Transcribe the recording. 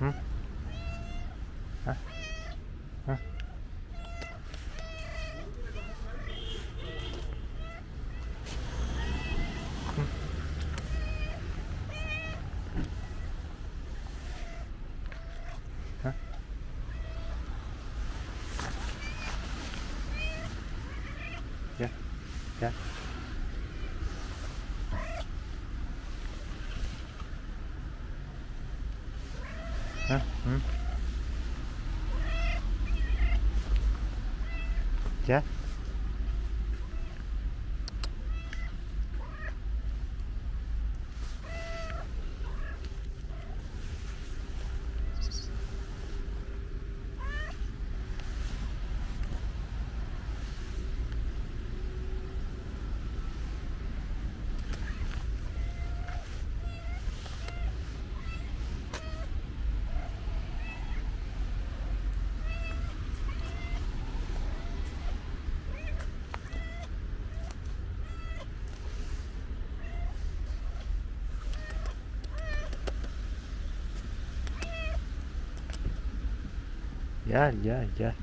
Hı? Heh. Heh. Hı. Heh. Gel. Gel. 嗯嗯。姐 Gel gel gel.